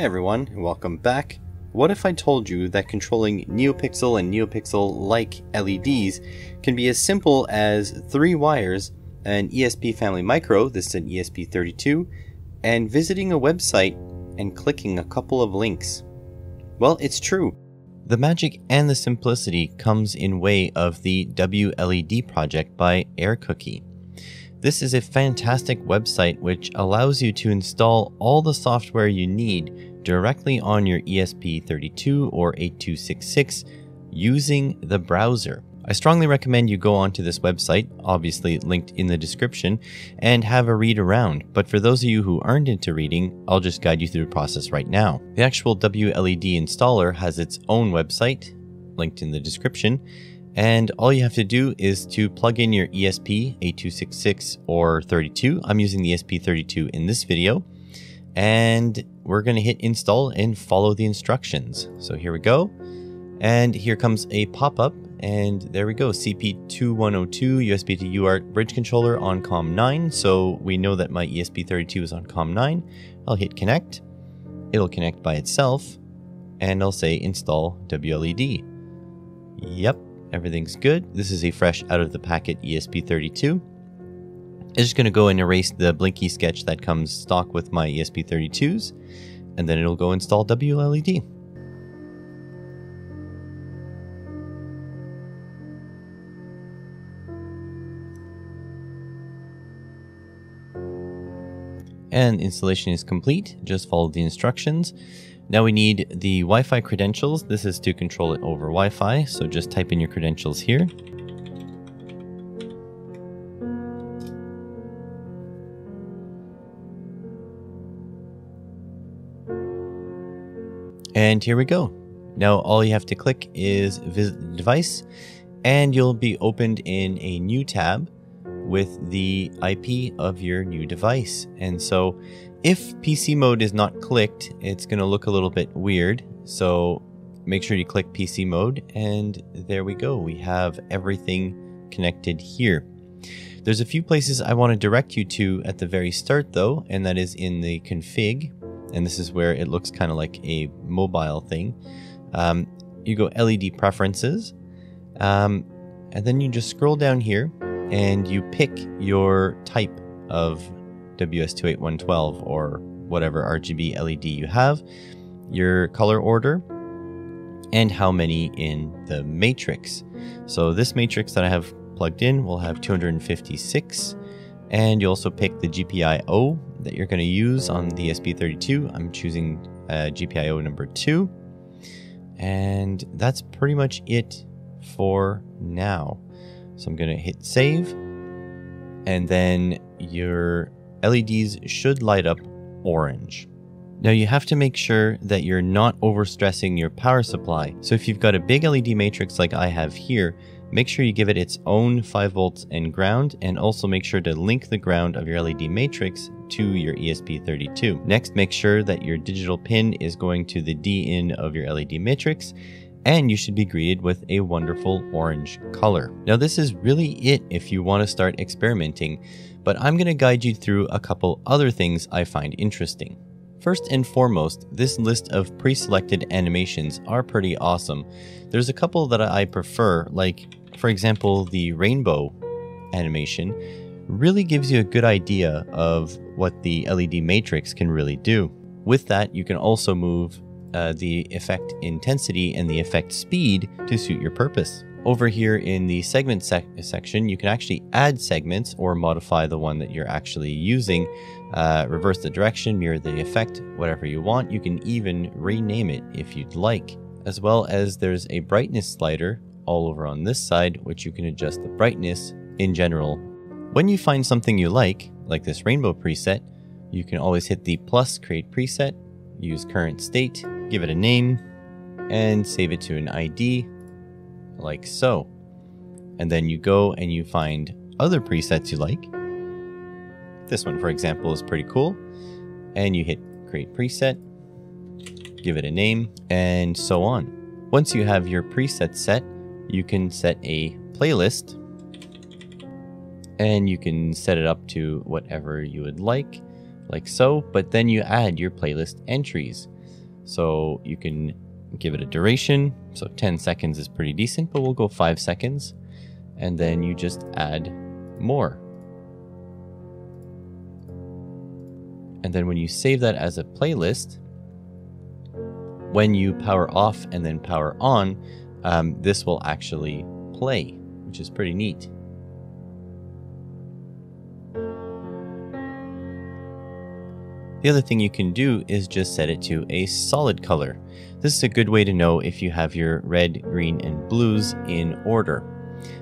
Everyone, welcome back. What if I told you that controlling NeoPixel and NeoPixel-like LEDs can be as simple as three wires, an ESP Family Micro, this is an ESP32, and visiting a website and clicking a couple of links? Well, it's true. The magic and the simplicity comes in way of the WLED project by Aircoookie. This is a fantastic website which allows you to install all the software you need directly on your ESP32 or 8266 using the browser. I strongly recommend you go onto this website, obviously linked in the description, and have a read around. But for those of you who aren't into reading, I'll just guide you through the process right now. The actual WLED installer has its own website, linked in the description, and all you have to do is to plug in your ESP 8266 or 32. I'm using the ESP32 in this video. And we're going to hit install and follow the instructions. So here we go. And here comes a pop-up and there we go CP2102 USB to UART bridge controller on COM9 so we know that my ESP32 is on COM9 I'll hit connect it'll connect by itself and I'll say install WLED yep Everything's good. This is a fresh out of the packet ESP32. I'm just going to go and erase the blinky sketch that comes stock with my ESP32s, and then it'll go install WLED. And installation is complete. Just follow the instructions. Now we need the Wi-Fi credentials. This is to control it over Wi-Fi. So just type in your credentials here. And here we go. Now all you have to click is visit the device and you'll be opened in a new tab with the IP of your new device. And so if PC mode is not clicked, it's going to look a little bit weird. So make sure you click PC mode and there we go. We have everything connected here. There's a few places I want to direct you to at the very start though, and that is in the config. And this is where it looks kind of like a mobile thing. Um, you go LED preferences, um, and then you just scroll down here and you pick your type of WS2812 or whatever RGB LED you have, your color order, and how many in the matrix. So this matrix that I have plugged in will have 256 and you also pick the GPIO that you're going to use on the ESP32. I'm choosing uh, GPIO number 2 and that's pretty much it for now. So I'm going to hit save and then your LEDs should light up orange. Now you have to make sure that you're not overstressing your power supply. So if you've got a big LED matrix like I have here, make sure you give it its own 5 volts and ground and also make sure to link the ground of your LED matrix to your ESP32. Next, make sure that your digital pin is going to the D-in of your LED matrix and you should be greeted with a wonderful orange color. Now this is really it if you want to start experimenting, but I'm going to guide you through a couple other things I find interesting. First and foremost, this list of pre-selected animations are pretty awesome. There's a couple that I prefer, like for example the rainbow animation really gives you a good idea of what the LED matrix can really do. With that, you can also move uh, the effect intensity and the effect speed to suit your purpose. Over here in the segment sec section, you can actually add segments or modify the one that you're actually using, uh, reverse the direction, mirror the effect, whatever you want. You can even rename it if you'd like. As well as there's a brightness slider all over on this side, which you can adjust the brightness in general. When you find something you like, like this rainbow preset, you can always hit the plus create preset, use current state, give it a name, and save it to an ID like so. And then you go and you find other presets you like. This one, for example, is pretty cool. And you hit create preset, give it a name, and so on. Once you have your preset set, you can set a playlist and you can set it up to whatever you would like. like so, but then you add your playlist entries. So you can give it a duration. So 10 seconds is pretty decent, but we'll go 5 seconds. And then you just add more. And then when you save that as a playlist, when you power off and then power on, um, this will actually play, which is pretty neat. The other thing you can do is just set it to a solid color. This is a good way to know if you have your red, green, and blues in order.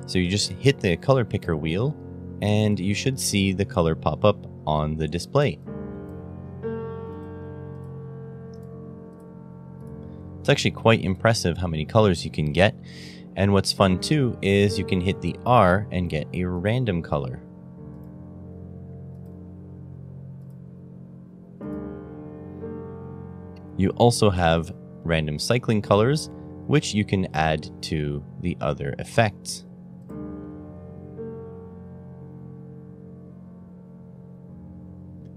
So you just hit the color picker wheel and you should see the color pop up on the display. It's actually quite impressive how many colors you can get. And what's fun too is you can hit the R and get a random color. You also have random cycling colors, which you can add to the other effects.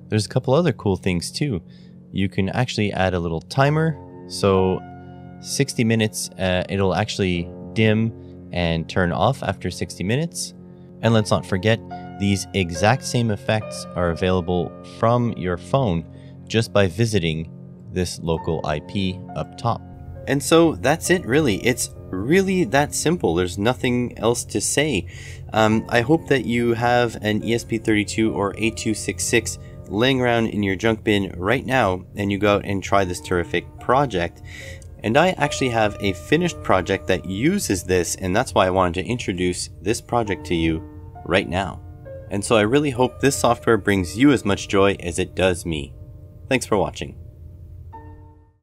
There's a couple other cool things too. You can actually add a little timer. So 60 minutes, uh, it'll actually dim and turn off after 60 minutes. And let's not forget, these exact same effects are available from your phone just by visiting this local IP up top. And so that's it really. It's really that simple. There's nothing else to say. Um, I hope that you have an ESP32 or 8266 laying around in your junk bin right now and you go out and try this terrific project. And I actually have a finished project that uses this, and that's why I wanted to introduce this project to you right now. And so I really hope this software brings you as much joy as it does me. Thanks for watching.